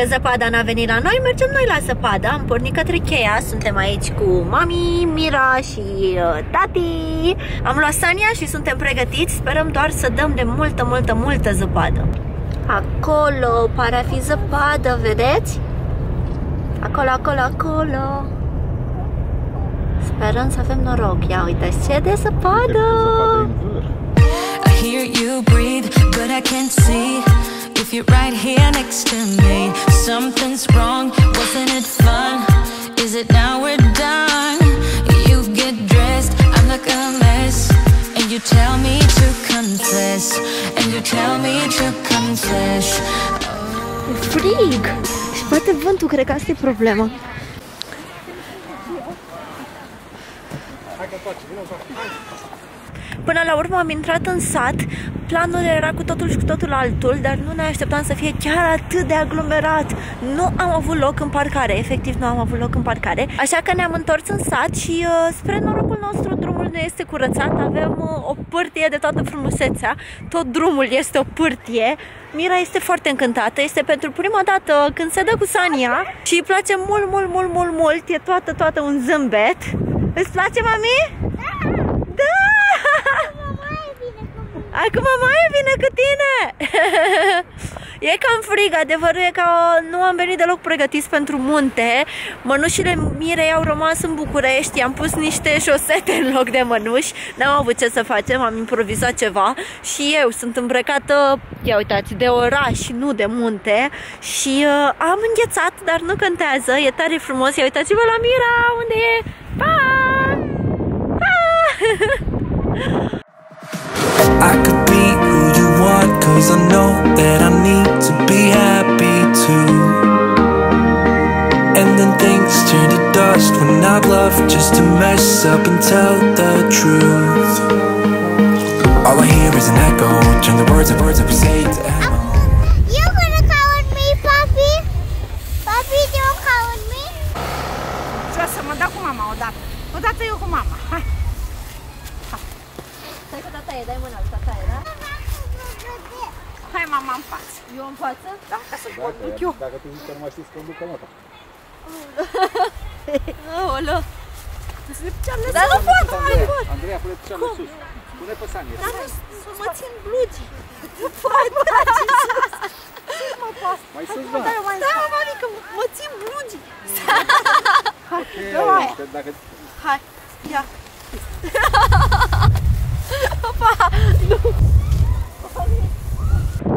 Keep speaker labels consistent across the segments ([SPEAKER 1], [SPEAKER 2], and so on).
[SPEAKER 1] Dacă zăpada n-a venit la noi, mergem noi la zăpadă. Am pornit către cheia, suntem aici cu mami, Mira și uh, tati. Am luat Sania și suntem pregătiți. Sperăm doar să dăm de multă, multă, multă zăpadă. Acolo pare a fi zăpadă, vedeți? Acolo, acolo, acolo. Sperăm să avem noroc. Ia uitați ce de zăpadă!
[SPEAKER 2] I hear you breathe, but I can't see if you're right here next to me. Something's wrong, wasn't it fun? Is it now we're done? You get dressed, I look a mess, and you tell me to confess, and you tell me to confess.
[SPEAKER 1] Frig! Vântul, cred că asta e problema. Până la urmă am intrat în sat, planul era cu totul și cu totul altul, dar nu ne așteptam să fie chiar atât de aglomerat. Nu am avut loc în parcare, efectiv nu am avut loc în parcare, așa că ne-am întors în sat și uh, spre norocul nostru drumul nu este curățat, avem uh, o pârtie de toată frumusețea, tot drumul este o pârtie. Mira este foarte încântată, este pentru prima dată când se dă cu Sania și îi place mult, mult, mult, mult, mult, e toată, toată un zâmbet. Îți place, mami? Da! Acum mai vine cu tine! e cam frig, adevărul e că nu am venit deloc pregătiți pentru munte. Mănușile Mirei au rămas în București, am pus niște șosete în loc de mănuși. N-am avut ce să facem, am improvizat ceva și eu sunt îmbrăcată, ia uitați, de oraș, nu de munte și uh, am înghețat, dar nu contează, e tare frumos. Ia uitați-vă la Mira, unde e? Pa! Pa!
[SPEAKER 3] I could be who you want, cause I know that I need to be happy too. And then things turn to dust when I'd love just to mess up and tell the truth. All I hear is an echo, turn the words of words that we say to ammo.
[SPEAKER 4] You gonna come with me, Papi? Papi, you come with me?
[SPEAKER 5] Vreau să mă dau cu mama odată. Odată eu cu mama. Hai.
[SPEAKER 1] Stai că tata e, dai mâna lui tata e, da?
[SPEAKER 5] Hai mama în față.
[SPEAKER 1] Eu în față?
[SPEAKER 5] Da, ca să conduc eu.
[SPEAKER 6] Dacă tu zici că nu mai știi să conducă măta.
[SPEAKER 1] Aolă!
[SPEAKER 5] Picioarele
[SPEAKER 1] Dar nu pot, nu
[SPEAKER 6] Andreea,
[SPEAKER 1] pot!
[SPEAKER 6] Andreea, pune picioarele sus. Pune pe Sania.
[SPEAKER 1] Dar nu, să mă țin blugi!
[SPEAKER 6] Mai sus, da.
[SPEAKER 1] Da, mamică, mă țin blugi!
[SPEAKER 6] Ok, că Dacă
[SPEAKER 1] Hai, ia!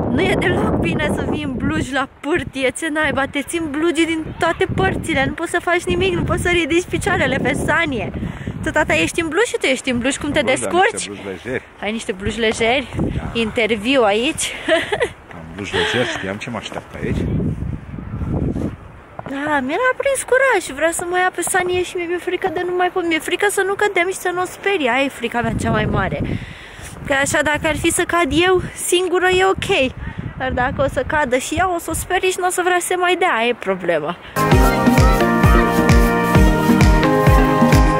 [SPEAKER 1] Nu e deloc bine să fii în blugi la pârtie, ce naiba, te țin blugii din toate părțile, nu poți să faci nimic, nu poți să ridici picioarele pe sanie. Tu, tata, ești în blugi și tu ești în blugi, cum te
[SPEAKER 6] Bă, dar
[SPEAKER 1] descurci?
[SPEAKER 6] niște blugi lejeri.
[SPEAKER 1] Ai niște blugi lejeri? Interviu aici?
[SPEAKER 6] Am blugi lejeri, știam ce mă așteaptă aici.
[SPEAKER 1] Da, mi-era prins curaj și vrea să mă ia pe sanie și mi-e frică de nu mai pot. Mi-e frică să nu cădem și să nu o sperie. Aia e frica mea cea mai mare. Că așa dacă ar fi să cad eu, singură e ok. Dar dacă o să cadă și ea, o să o sperie și nu o să vrea să se mai dea. E problema.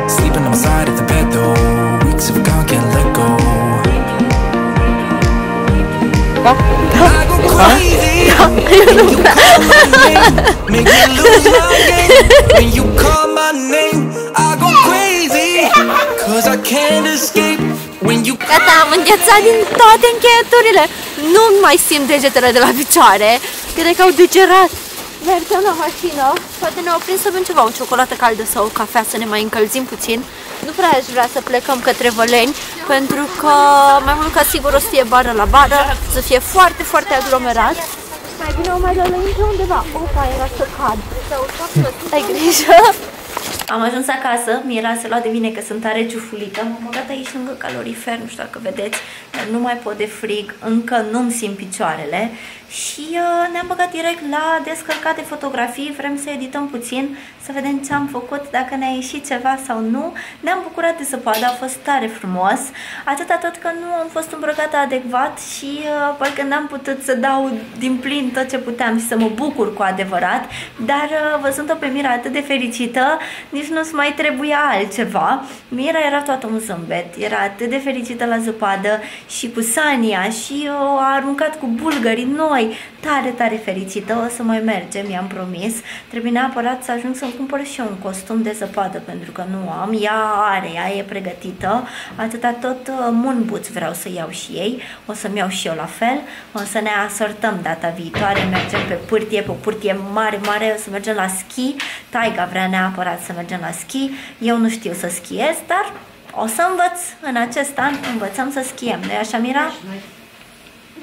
[SPEAKER 3] Sleeping on the side of the bed though, weeks have gone, can't let go. I go crazy when you call my name, make me lose my game. When you call my name, I go crazy, cause I can't escape. When you
[SPEAKER 1] Gata, am înghețat din toate încheieturile. Nu mai simt degetele de la picioare. Cred că au degerat. Mergem la mașină. Poate ne oprim să bem ceva, o ciocolată caldă sau o cafea, să ne mai încălzim puțin. Nu prea aș vrea să plecăm către Văleni, pentru că mai mult ca sigur o să fie bară la bară, să fie foarte, foarte aglomerat. Mai bine o mai lălăim pe undeva. Opa, era să cad. Ai grijă. Am ajuns acasă, Mira se lua de mine că sunt tare ciufulită. M-am băgat aici lângă calorifer, nu știu dacă vedeți, dar nu mai pot de frig, încă nu-mi simt picioarele. Și uh, ne-am băgat direct la descărcat de fotografii, vrem să edităm puțin, să vedem ce am făcut, dacă ne-a ieșit ceva sau nu. Ne-am bucurat de zăpadă, a fost tare frumos, atâta tot că nu am fost îmbrăcată adecvat și uh, parcă n-am putut să dau din plin tot ce puteam și să mă bucur cu adevărat, dar uh, văzând-o pe Mira atât de fericită, nici nu-ți mai trebuia altceva. Mira era toată un zâmbet, era atât de fericită la zăpadă și cu Sania și uh, a aruncat cu bulgării noi. Tare, tare fericită, o să mai mergem, i-am promis. Trebuie neapărat să ajung să-mi cumpăr și eu un costum de zăpadă, pentru că nu am. Ea are, ea e pregătită. Atâta tot uh, moon boots vreau să iau și ei. O să-mi iau și eu la fel. O să ne asortăm data viitoare. Mergem pe pârtie, pe o pârtie mare, mare. O să mergem la schi. Taiga vrea neapărat să mergem la schi. Eu nu știu să schiez, dar o să învăț în acest an, învățăm să schiem. nu așa, Mira?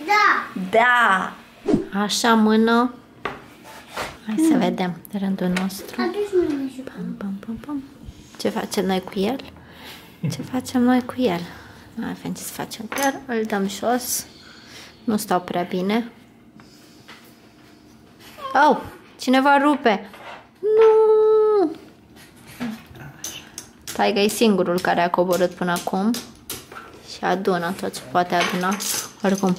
[SPEAKER 4] Da.
[SPEAKER 1] Da! Așa, mână. Hai să vedem rândul nostru.
[SPEAKER 4] Aduci mine și
[SPEAKER 1] Pam, pam, pam, pam. Ce facem noi cu el? Ce facem noi cu el? Nu avem ce să facem cu el. Îl dăm jos. Nu stau prea bine. Oh! Cineva rupe! Nu! Taiga e singurul care a coborât până acum și adună tot ce poate aduna. Oricum,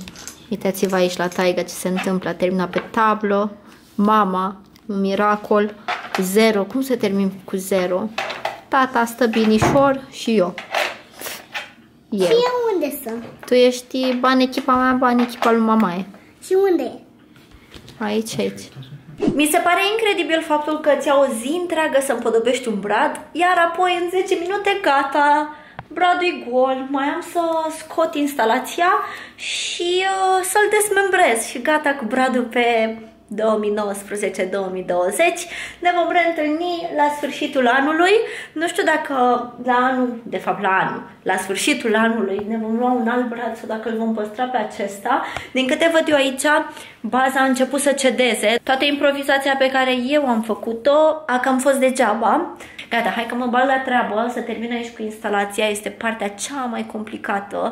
[SPEAKER 1] uitați-vă aici la Taiga ce se întâmplă. A terminat pe tablo, mama, un miracol, zero. Cum se termin cu zero? Tata stă binișor și eu. Eu.
[SPEAKER 4] Și eu unde sunt?
[SPEAKER 1] Tu ești bani echipa mea, bani echipa lui mamaie.
[SPEAKER 4] Și unde e?
[SPEAKER 1] Aici, aici. Mi se pare incredibil faptul că ți-a o zi întreagă să împodobești un brad, iar apoi în 10 minute gata, bradul e gol, mai am să scot instalația și uh, să-l desmembrez și gata cu bradul pe 2019-2020. Ne vom reîntâlni la sfârșitul anului. Nu știu dacă la anul, de fapt la anul, la sfârșitul anului ne vom lua un alt brad sau dacă îl vom păstra pe acesta. Din câte văd eu aici, baza a început să cedeze. Toată improvizația pe care eu am făcut-o a cam fost degeaba. Gata, hai că mă bag la treabă, să termin aici cu instalația, este partea cea mai complicată.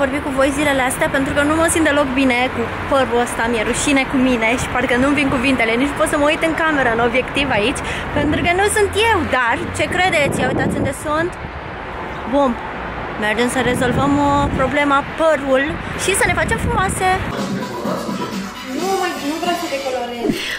[SPEAKER 1] Nu prea am mai vorbit cu voi zilele astea pentru că nu mă simt deloc bine cu părul ăsta, mi-e rușine cu mine și parcă nu-mi vin cuvintele, nici nu pot să mă uit în cameră, în obiectiv aici, pentru că nu sunt eu, dar ce credeți? Ia uitați unde sunt. Bum! Mergem să rezolvăm uh, problema părul și să ne facem frumoase.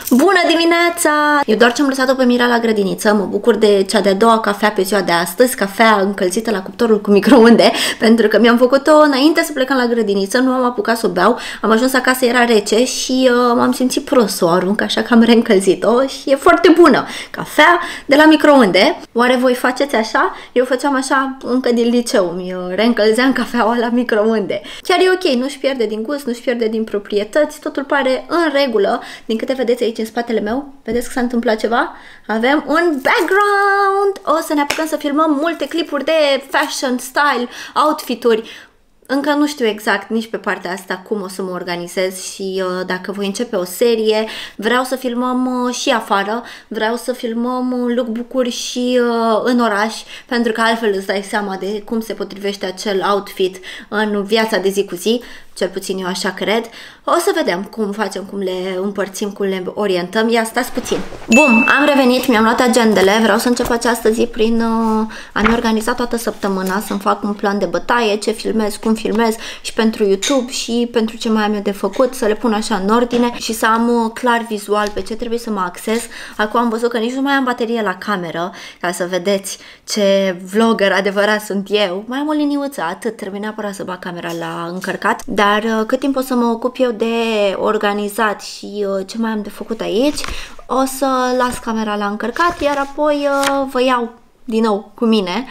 [SPEAKER 1] Bună dimineața! Eu doar ce am lăsat-o pe Mira la grădiniță, mă bucur de cea de-a doua cafea pe ziua de astăzi, cafea încălzită la cuptorul cu microunde, pentru că mi-am făcut-o înainte să plecăm la grădiniță, nu am apucat să o beau, am ajuns acasă, era rece și uh, m-am simțit prost să o arunc, așa că am reîncălzit-o și e foarte bună. Cafea de la microunde. Oare voi faceți așa? Eu făceam așa încă din liceu, mi uh, reîncălzeam cafeaua la microunde. Chiar e ok, nu-și pierde din gust, nu-și pierde din proprietăți, totul pare în regulă. Din câte vedeți aici în spatele meu, vedeți că s-a întâmplat ceva? Avem un background! O să ne apucăm să filmăm multe clipuri de fashion, style, outfituri. Încă nu știu exact nici pe partea asta cum o să mă organizez și uh, dacă voi începe o serie. Vreau să filmăm uh, și afară, vreau să filmăm uh, lookbook-uri și uh, în oraș, pentru că altfel îți dai seama de cum se potrivește acel outfit în viața de zi cu zi, cel puțin eu așa cred. O să vedem cum facem, cum le împărțim, cum le orientăm. Ia, stați puțin. Bun, am revenit, mi-am luat agendele, vreau să încep această zi prin uh, a-mi organiza toată săptămâna, să-mi fac un plan de bătaie, ce filmez, cum filmez și pentru YouTube și pentru ce mai am eu de făcut, să le pun așa în ordine și să am uh, clar vizual pe ce trebuie să mă acces. Acum am văzut că nici nu mai am baterie la cameră, ca să vedeți ce vlogger adevărat sunt eu. Mai am o liniuță, atât, trebuie neapărat să bag camera la încărcat, dar uh, cât timp o să mă ocup eu de organizat și uh, ce mai am de făcut aici, o să las camera la încărcat, iar apoi uh, vă iau din nou cu mine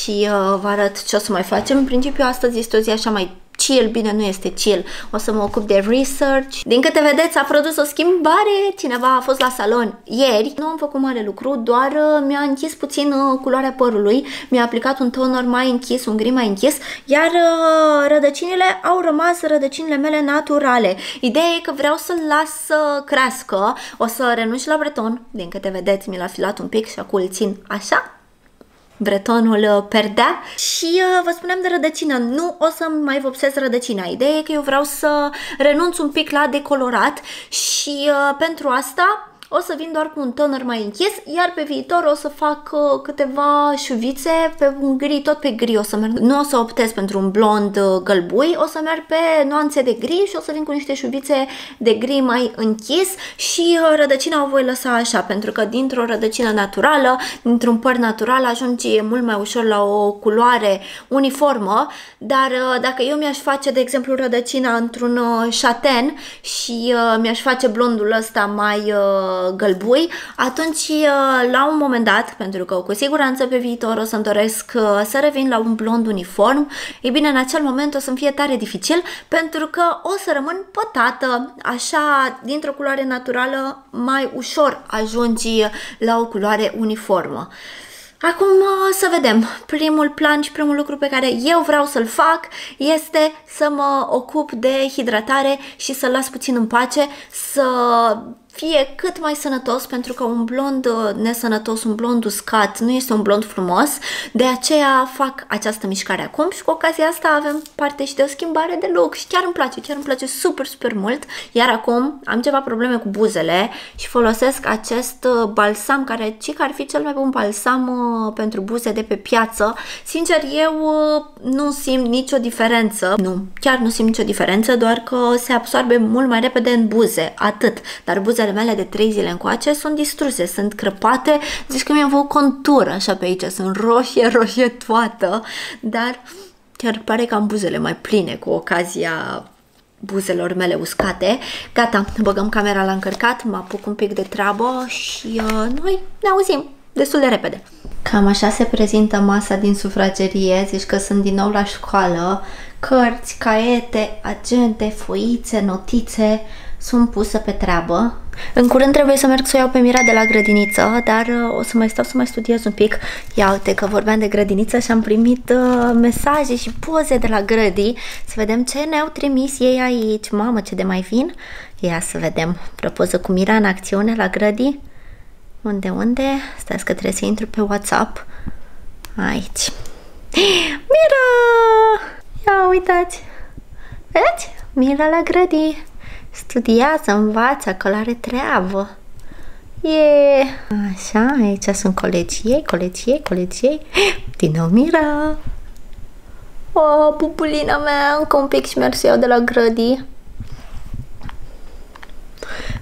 [SPEAKER 1] și uh, vă arăt ce o să mai facem. În principiu, astăzi este o zi așa mai chill, bine, nu este chill. O să mă ocup de research. Din câte vedeți, a produs o schimbare. Cineva a fost la salon ieri. Nu am făcut mare lucru, doar uh, mi-a închis puțin uh, culoarea părului. Mi-a aplicat un toner mai închis, un gri mai închis, iar uh, rădăcinile au rămas rădăcinile mele naturale. Ideea e că vreau să-l las să crească. O să renunț la breton. Din câte vedeți, mi l-a filat un pic și acum îl țin așa bretonul uh, perdea și uh, vă spuneam de rădăcină, nu o să mai vopsesc rădăcina. Ideea e că eu vreau să renunț un pic la decolorat și uh, pentru asta o să vin doar cu un toner mai închis, iar pe viitor o să fac uh, câteva șuvițe pe un gri, tot pe gri o să merg. Nu o să optez pentru un blond uh, gălbui, o să merg pe nuanțe de gri și o să vin cu niște șuvițe de gri mai închis și uh, rădăcina o voi lăsa așa, pentru că dintr-o rădăcină naturală, dintr-un păr natural ajunge mult mai ușor la o culoare uniformă, dar dacă eu mi-aș face, de exemplu, rădăcina într-un șaten și mi-aș face blondul ăsta mai gălbui, atunci uh, la un moment dat, pentru că cu siguranță pe viitor o să-mi doresc uh, să revin la un blond uniform, e bine, în acel moment o să-mi fie tare dificil pentru că o să rămân pătată, așa, dintr-o culoare naturală, mai ușor ajungi la o culoare uniformă. Acum să vedem. Primul plan și primul lucru pe care eu vreau să-l fac este să mă ocup de hidratare și să las puțin în pace, să fie cât mai sănătos, pentru că un blond uh, nesănătos, un blond uscat, nu este un blond frumos, de aceea fac această mișcare acum și cu ocazia asta avem parte și de o schimbare de look și chiar îmi place, chiar îmi place super, super mult, iar acum am ceva probleme cu buzele și folosesc acest uh, balsam care ci că ar fi cel mai bun balsam uh, pentru buze de pe piață. Sincer, eu nu simt nicio diferență, nu, chiar nu simt nicio diferență, doar că se absorbe mult mai repede în buze, atât, dar buze pozele mele de 3 zile încoace sunt distruse, sunt crăpate, zici că mi-am făcut contură așa pe aici, sunt roșie, roșie toată, dar chiar pare că am buzele mai pline cu ocazia buzelor mele uscate. Gata, băgăm camera la încărcat, mă apuc un pic de treabă și uh, noi ne auzim destul de repede. Cam așa se prezintă masa din sufragerie, zici că sunt din nou la școală, cărți, caiete, agente, foițe, notițe, sunt pusă pe treabă. În curând trebuie să merg să o iau pe Mira de la grădiniță, dar uh, o să mai stau să mai studiez un pic. Ia uite că vorbeam de grădiniță și am primit uh, mesaje și poze de la grădii. Să vedem ce ne-au trimis ei aici. Mamă, ce de mai vin. Ia să vedem. Propoză cu Mira în acțiune la grădii. Unde, unde? Stați că trebuie să intru pe WhatsApp. Aici. Mira! Ia uitați! Vedeți? Mira la grădii studiază, învață, acolo are treabă. E așa, aici sunt colegii ei, colegii ei, colegii ei. Din nou Mira. O, pupulina mea, încă un pic și merg să iau de la grădii.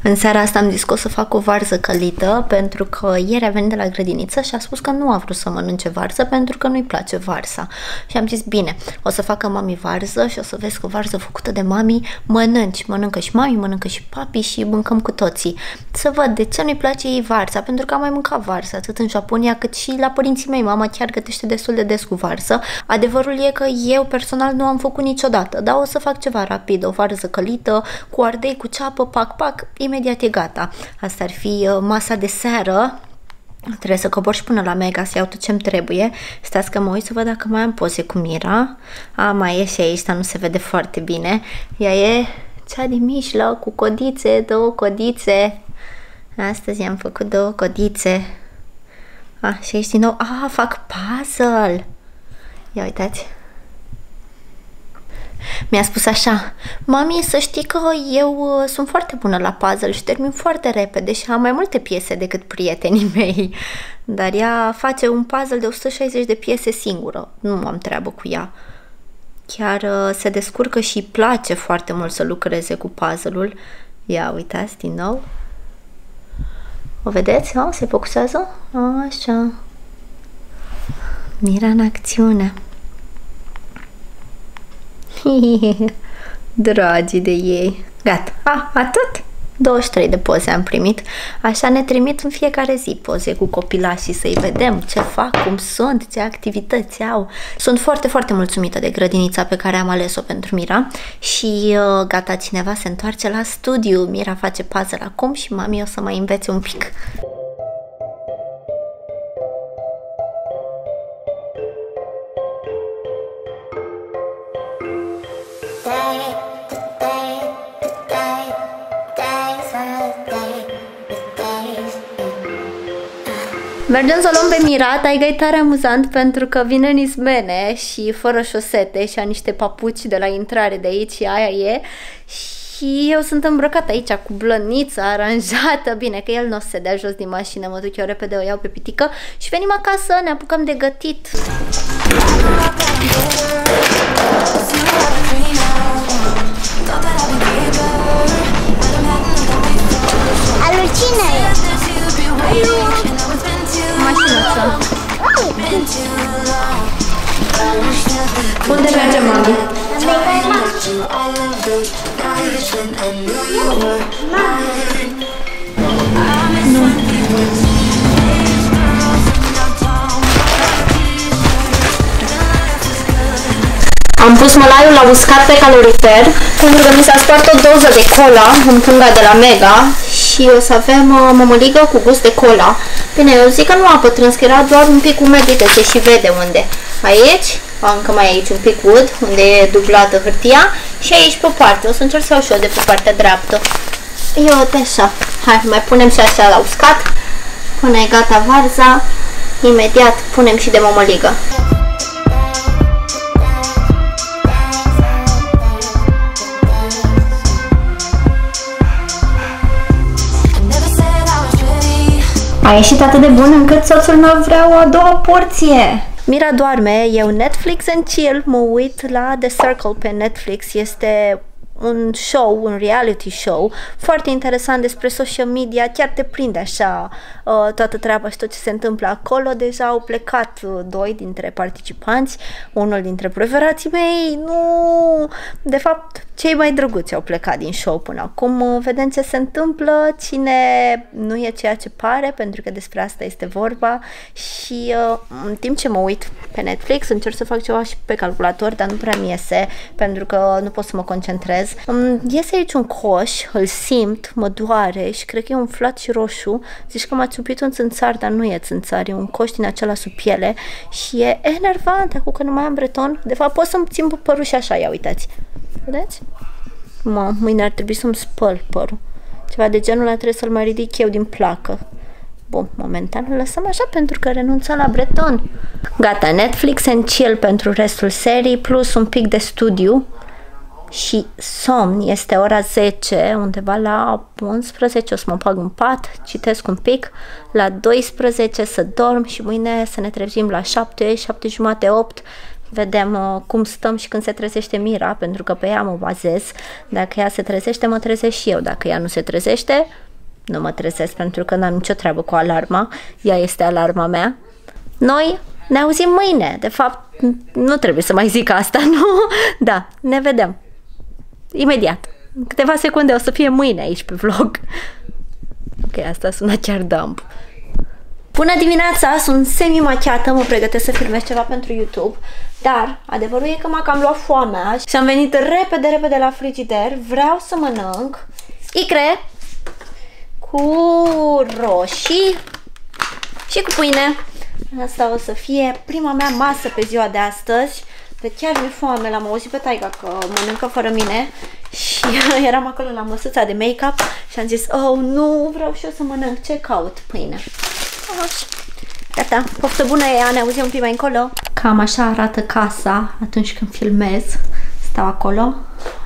[SPEAKER 1] În seara asta am zis că o să fac o varză călită pentru că ieri a venit de la grădiniță și a spus că nu a vrut să mănânce varză pentru că nu-i place varza. Și am zis, bine, o să facă mami varză și o să vezi că varză făcută de mami mănânci. Mănâncă și mami, mănâncă și papi și mâncăm cu toții. Să văd de ce nu-i place ei varza, pentru că am mai mâncat varză atât în Japonia cât și la părinții mei. Mama chiar gătește destul de des cu varză. Adevărul e că eu personal nu am făcut niciodată, dar o să fac ceva rapid, o varză călită, cu ardei, cu ceapă, pac, pac, imediat e gata. Asta ar fi uh, masa de seară. Trebuie să cobor și până la Mega să iau tot ce-mi trebuie. Stați că mă uit să văd dacă mai am poze cu Mira. A, mai e și aici, dar nu se vede foarte bine. Ea e cea din mijloc cu codițe, două codițe. Astăzi am făcut două codițe. A, și aici din nou, a, fac puzzle. Ia uitați. Mi-a spus așa, mami, să știi că eu uh, sunt foarte bună la puzzle și termin foarte repede și am mai multe piese decât prietenii mei. Dar ea face un puzzle de 160 de piese singură. Nu am treabă cu ea. Chiar uh, se descurcă și îi place foarte mult să lucreze cu puzzle-ul. Ia, uitați din nou. O vedeți? O, se focusează? Așa. Mira în acțiune. Dragii de ei. Gata. A, atât? 23 de poze am primit, așa ne trimit în fiecare zi poze cu copilașii să-i vedem ce fac, cum sunt, ce activități au. Sunt foarte, foarte mulțumită de grădinița pe care am ales-o pentru Mira și uh, gata, cineva se întoarce la studiu. Mira face puzzle acum și mami o să mai învețe un pic. Mergem să o luăm pe Mira, taiga e tare amuzant pentru că vine în ismene și fără șosete și a niște papuci de la intrare de aici și aia e și eu sunt îmbrăcată aici cu blănița aranjată, bine că el nu o să se dea jos din mașină, mă duc eu repede, o iau pe pitică și venim acasă, ne apucăm de gătit. Pus mălaiul la uscat pe calorifer pentru că mi s-a spart o doză de cola în punga de la Mega și o să avem uh, mămăligă cu gust de cola. Bine, eu zic că nu a pătruns, că era doar un pic umed, uite, se și vede unde. Aici, a, încă mai aici un pic ud, unde e dublată hârtia și aici pe o parte. O să încerc să iau și eu de pe partea dreaptă. Eu uite așa. Hai, mai punem și așa la uscat. Până e gata varza, imediat punem și de mămăligă. A ieșit atât de bun încât soțul meu vrea o a doua porție. Mira doarme, eu Netflix and chill, mă uit la The Circle pe Netflix, este un show, un reality show foarte interesant despre social media, chiar te prinde așa uh, toată treaba și tot ce se întâmplă acolo. Deja au plecat uh, doi dintre participanți, unul dintre preferații mei, nu, de fapt, cei mai drăguți au plecat din show până acum. Uh, vedem ce se întâmplă, cine nu e ceea ce pare, pentru că despre asta este vorba și uh, în timp ce mă uit pe Netflix, încerc să fac ceva și pe calculator, dar nu prea mi iese, pentru că nu pot să mă concentrez. Um, iese aici un coș, îl simt, mă doare și cred că e umflat și roșu. Zici că m-a ciupit un țânțar, dar nu e țânțar, e un coș din acela sub piele și e enervant, acum că nu mai am breton. De fapt, pot să-mi țin părul și așa, ia uitați. Vedeți? Mă, mâine ar trebui să-mi spăl părul. Ceva de genul ăla trebuie să-l mai ridic eu din placă. Bun, momentan îl lăsăm așa pentru că renunțăm la breton. Gata, Netflix and chill pentru restul serii, plus un pic de studiu și somn. Este ora 10, undeva la 11 o să mă bag în pat, citesc un pic, la 12 să dorm și mâine să ne trezim la 7, 7 jumate, 8 vedem uh, cum stăm și când se trezește Mira, pentru că pe ea mă bazez. Dacă ea se trezește, mă trezesc și eu. Dacă ea nu se trezește, nu mă trezesc pentru că n-am nicio treabă cu alarma. Ea este alarma mea. Noi ne auzim mâine. De fapt, nu trebuie să mai zic asta, nu? Da, ne vedem. Imediat. În câteva secunde o să fie mâine aici pe vlog. Ok, asta sună chiar dump. Bună dimineața, sunt semi-machiată, mă pregătesc să filmez ceva pentru YouTube, dar adevărul e că m-a cam luat foamea și am venit repede, repede la frigider, vreau să mănânc icre cu roșii și cu pâine. Asta o să fie prima mea masă pe ziua de astăzi. De chiar mi-e foame, l-am auzit pe taiga că mănâncă fără mine și eram acolo la măsuța de make-up și am zis, oh, nu, vreau și eu să mănânc, ce caut? Pâine. Așa. Gata, poftă bună, ea ne auzim un pic mai încolo. Cam așa arată casa atunci când filmez. Stau acolo,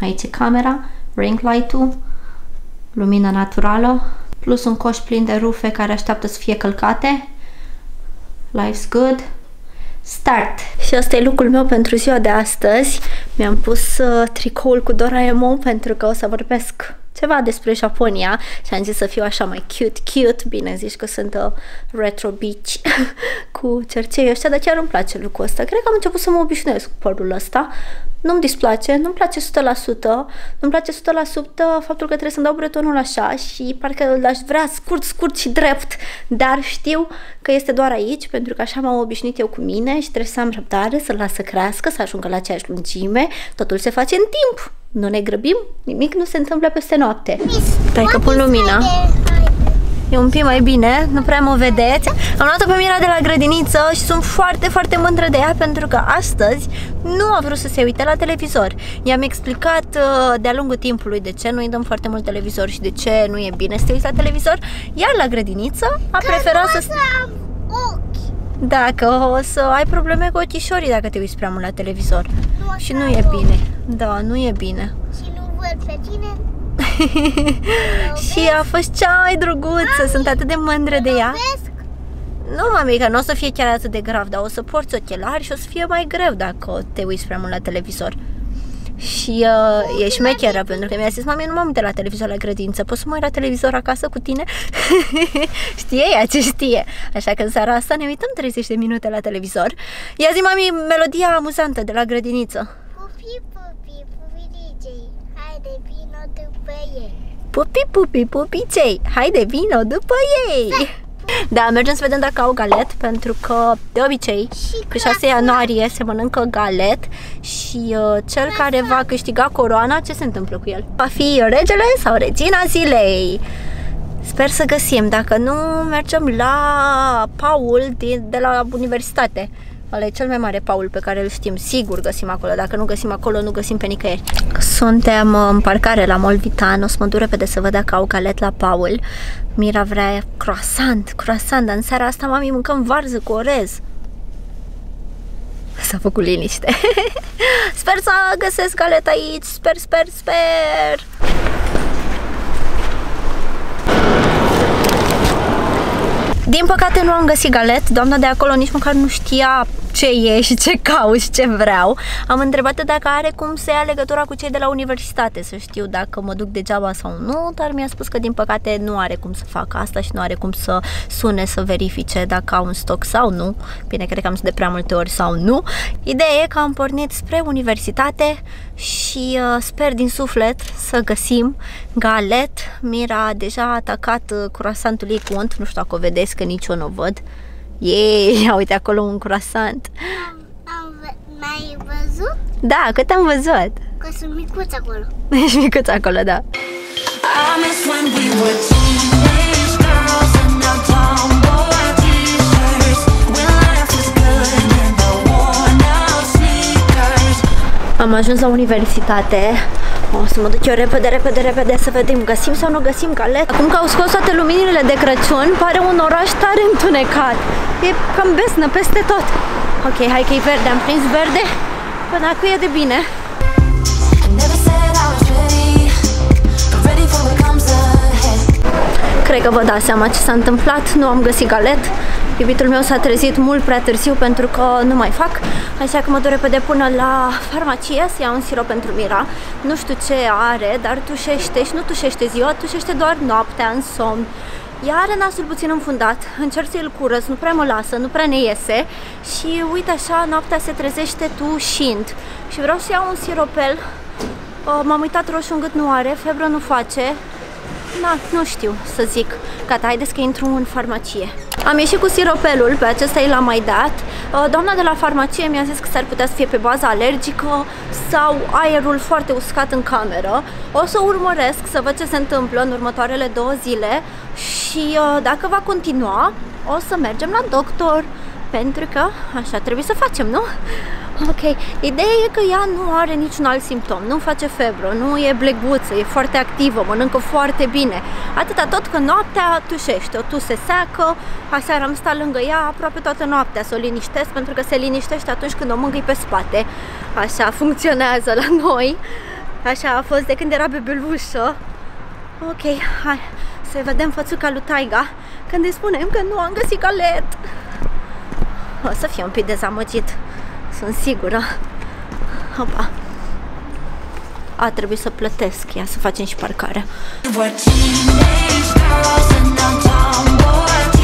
[SPEAKER 1] aici e camera, ring light-ul, lumina naturală, plus un coș plin de rufe care așteaptă să fie călcate. Life's good. Start! Și asta e lucrul meu pentru ziua de astăzi. Mi-am pus uh, tricoul cu Doraemon pentru că o să vorbesc ceva despre Japonia și am zis să fiu așa mai cute, cute, bine zici că sunt uh, retro beach cu cercei ăștia, dar chiar îmi place lucrul ăsta. Cred că am început să mă obișnuiesc cu părul ăsta. Nu-mi displace, nu-mi place 100%, nu-mi place 100% faptul că trebuie să-mi dau bretonul așa și parcă l-aș vrea scurt, scurt și drept, dar știu că este doar aici, pentru că așa m-am obișnuit eu cu mine și trebuie să am răbdare, să-l las să crească, să ajungă la aceeași lungime, totul se face în timp. Nu ne grăbim, nimic nu se întâmplă peste noapte. Stai că pun lumina. E un pic mai bine, nu prea mă vedeți. Am luat-o pe Mira de la grădiniță și sunt foarte, foarte mândră de ea pentru că astăzi nu a vrut să se uite la televizor. I-am explicat uh, de-a lungul timpului de ce nu îi dăm foarte mult televizor și de ce nu e bine să te uiți la televizor, iar la grădiniță a preferat să...
[SPEAKER 4] am ochi.
[SPEAKER 1] Dacă o să ai probleme cu ochișorii dacă te uiți prea mult la televizor.
[SPEAKER 4] Nu
[SPEAKER 1] Și
[SPEAKER 4] așa
[SPEAKER 1] nu e
[SPEAKER 4] am
[SPEAKER 1] bine. Da, nu e bine.
[SPEAKER 4] Și nu văd pe tine.
[SPEAKER 1] Și a fost cea mai drăguță, sunt atât de mândră de ea.
[SPEAKER 4] Vezi?
[SPEAKER 1] Nu, mamica, nu o să fie chiar atât de grav, dar o să porți ochelari și o să fie mai greu dacă te uiți prea mult la televizor. Și uh, e șmecheră, pentru că mi-a zis, mami, nu m-am uitat la televizor la grădință, poți să mă uit la televizor acasă cu tine? știe ea ce știe. Așa că în seara asta ne uităm 30 de minute la televizor. Ia zi, mami, melodia amuzantă de la grădiniță.
[SPEAKER 4] Pupi, pupi, pupi DJ. Haide, vino după ei.
[SPEAKER 1] Pupi, pupi, pupicei, haide vino după ei! Da, mergem să vedem dacă au galet, pentru că de obicei pe 6 ianuarie se mănâncă galet și uh, cel care va câștiga coroana, ce se întâmplă cu el? Va fi regele sau regina zilei? Sper să găsim, dacă nu mergem la Paul de, de la universitate. Ăla e cel mai mare Paul pe care îl știm, sigur găsim acolo, dacă nu găsim acolo, nu găsim pe nicăieri. Suntem în parcare la Molvitan, o să mă duc repede să văd dacă au galet la Paul. Mira vrea croissant, croissant, dar în seara asta, mami, mâncăm varză cu orez. S-a făcut liniște. sper să găsesc galet aici, sper, sper, sper. Din păcate nu am găsit galet, doamna de acolo nici măcar nu știa ce e și ce caut și ce vreau. Am întrebat dacă are cum să ia legătura cu cei de la universitate, să știu dacă mă duc degeaba sau nu, dar mi-a spus că din păcate nu are cum să facă asta și nu are cum să sune să verifice dacă au un stoc sau nu. Bine, cred că am zis de prea multe ori sau nu. Ideea e că am pornit spre universitate și uh, sper din suflet să găsim galet. Mira deja a atacat uh, croissantul ei cu unt, nu știu dacă o vedeți, că nici eu nu o văd. Ei, uite acolo un croissant.
[SPEAKER 4] Am vă- N-ai văzut?
[SPEAKER 1] Da, cât am văzut.
[SPEAKER 4] Că sunt micuți acolo.
[SPEAKER 1] Ești micuț acolo, da.
[SPEAKER 2] I miss when we were teenage girls in our tomboy t-shirts. When life was good in the worn out sneakers.
[SPEAKER 1] Am ajuns la universitate. O să mă duc eu repede, repede, repede să vedem găsim sau nu găsim galet. Acum că au scos toate luminile de Crăciun, pare un oraș tare întunecat. E cam besnă peste tot. Ok, hai că e verde, am prins verde. Până acum e de bine.
[SPEAKER 2] Never said I was ready, but ready for what comes ahead.
[SPEAKER 1] Cred că vă dați seama ce s-a întâmplat, nu am găsit galet. Iubitul meu s-a trezit mult prea târziu pentru că nu mai fac, așa că mă duc repede până la farmacie să iau un sirop pentru Mira. Nu știu ce are, dar tușește și nu tușește ziua, tușește doar noaptea în somn. Ea are nasul puțin înfundat, încerc să-l curăț, nu prea mă lasă, nu prea ne iese și uite așa, noaptea se trezește tușind. Și vreau să iau un siropel, Uh, m-am uitat roșu în gât nu are, febră nu face, Da, nu știu să zic. Gata, haideți că intru în farmacie. Am ieșit cu siropelul, pe acesta i l-am mai dat. Uh, Doamna de la farmacie mi-a zis că s-ar putea să fie pe bază alergică sau aerul foarte uscat în cameră. O să urmăresc să văd ce se întâmplă în următoarele două zile și uh, dacă va continua, o să mergem la doctor. Pentru că așa trebuie să facem, nu? Ok, ideea e că ea nu are niciun alt simptom, nu face febră, nu e bleguță, e foarte activă, mănâncă foarte bine. Atâta tot că noaptea tușește, o tuse seacă, aseară am stat lângă ea aproape toată noaptea să o liniștesc, pentru că se liniștește atunci când o mângâi pe spate. Așa funcționează la noi. Așa a fost de când era bebelușă. Ok, hai să vedem fățuca lui Taiga când îi spunem că nu am găsit galet. O să fie un pic dezamăgit, sunt sigură. Opa. A, trebuie să plătesc. Ia să facem și parcarea.
[SPEAKER 2] We're teenage girls and no tomboys.